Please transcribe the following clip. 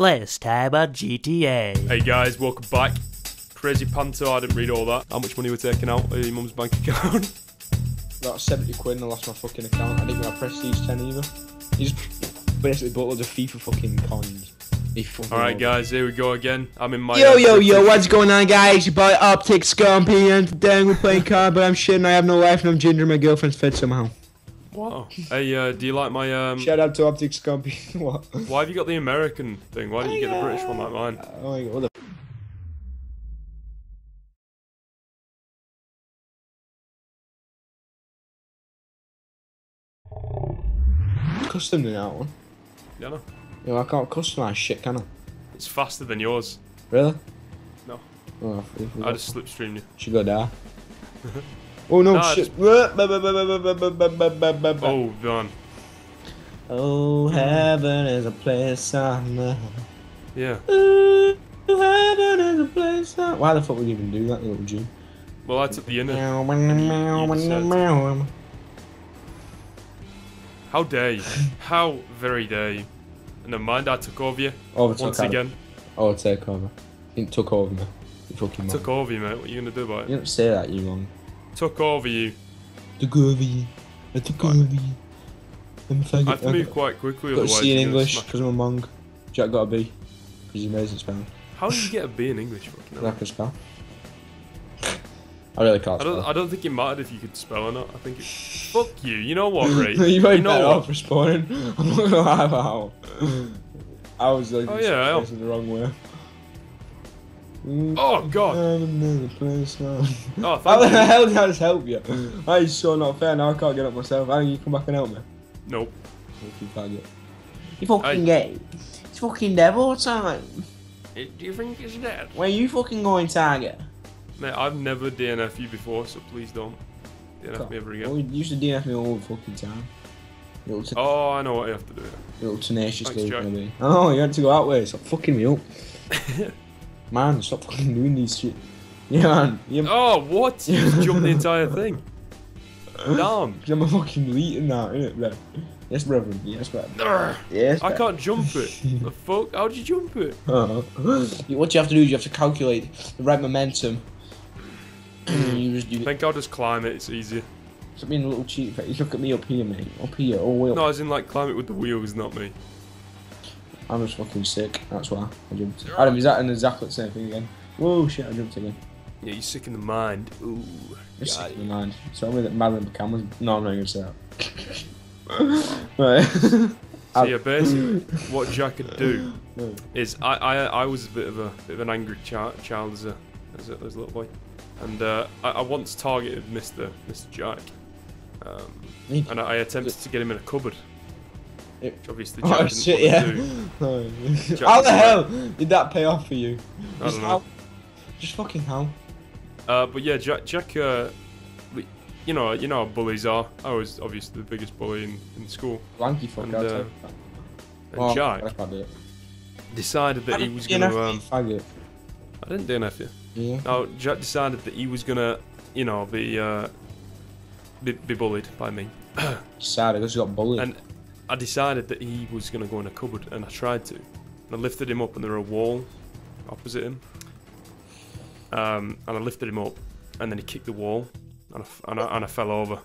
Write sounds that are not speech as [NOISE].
Last time on GTA. Hey guys, welcome back. Crazy Panto, I didn't read all that. How much money we're taking out of your mum's bank account? [LAUGHS] About 70 quid and I lost my fucking account. I didn't get my Prestige 10 either. He just basically bought loads of FIFA fucking coins. He fucking Alright guys, here we go again. I'm in my... Yo, uh, yo, yo, what's going on, guys? Your boy Optic Scumpy, and today we're playing card, but I'm shit and I have no life and I'm ginger my girlfriend's fed somehow. Wow. Hey, uh, do you like my... um? Shout out to Optic Scumpy. [LAUGHS] what? Why have you got the American thing? Why didn't you get the British one like mine? Oh my god, what the Custom in that one. Yeah, no. Yo, I can't customize shit, can I? It's faster than yours. Really? No. Oh, if I got- just slipstreamed you. Should go die. [LAUGHS] oh no, Nah, shit. Oh, done. Oh, heaven is a place on earth. Yeah. Ooh, heaven is a place on Why the fuck would you even do that, little June? Well, I took the you said- meow. How dare you? How very dare you? Never mind, I took over you. Oh, Overtook Once Adam. again. Oh, take over. He took over me. You fucking man. Took over you, mate. What are you going to do about You it? don't say that, you wrong. Took over you. Took over you. I took over you. I'm a faggot. I have to move quite quickly, Got otherwise C in English because I'm a monk. Jack got a B. Because he knows amazing spelling. How do you get a B in English? Fucking? I can spell. I really can't I don't. I don't think it mattered if you could spell or not. I think it. Fuck you. You know what, [LAUGHS] Ray? you you know better what? off responding. [LAUGHS] I'm not gonna lie about I was like Oh, yeah, I the wrong way. Oh god. another place. Oh, [LAUGHS] How the hell did I just help you? That is so not fair. Now I can't get up myself. How you come back and help me? Nope. You faggot. You fucking Hey. gay. It's fucking devil time. Do you think it's dead? Where you fucking going, Target? Mate, I've never DNF you before, so please don't DNF me ever again. you used to DNF me all the fucking time. Oh, I know what you have to do. little tenacious Thanks, dude, Jack. maybe. Oh, you had to go that way. Stop fucking me up. [LAUGHS] Man, stop fucking doing these shit. [LAUGHS] Yeah, man. Yeah, Oh, what? You just jumped the entire thing. [LAUGHS] Damn. Because I'm a fucking elite in that, innit, bro? Yes, brethren. Yes, brethren. Urgh. Yes, I can't jump it. [LAUGHS] The fuck? How'd you jump it? Uh, what you have to do is you have to calculate the right momentum. you just do I think I'll just climb it. It's easier. Stop being a little cheat. You look at me up here, mate. Up here, all the way up. No, as in like climb it with the wheels, not me. I'm just fucking sick. That's why I jumped. Adam, is that an exactly the same thing again? Whoa, shit, I jumped again. Yeah, you're sick in the mind. Ooh. You're sick it. in the mind. Tell me that Madeline Buchanan was. No, I'm not going to say that. [LAUGHS] right. [LAUGHS] So yeah, basically, [LAUGHS] what Jack could do is I, I I was a bit of a bit of an angry chi- child as a as a, as a little boy, and uh, I, I once targeted Mr. Mr. Jack, um, and I, I attempted to get him in a cupboard. Which obviously Jack Oh didn't shit, want yeah. to do. Jack how the hell did that pay off for you? I Just don't know. how? Just fucking how? Uh, but yeah, Jack Jack, uh, we- you know you know how bullies are. I was obviously the biggest bully in, in school, Blanky fuck And, I'll uh, that. and Oh, Jack that's it. decided that he was gonna. Um, faggot. I didn't DNF you. Yeah. No, Jack decided that he was gonna, you know, be uh, be, be bullied by me, Sad because you got bullied. and I decided that he was gonna go in a cupboard, and I tried to, and I lifted him up, and there was a wall opposite him, um, and I lifted him up, and then he kicked the wall, and I, and I, and I fell over,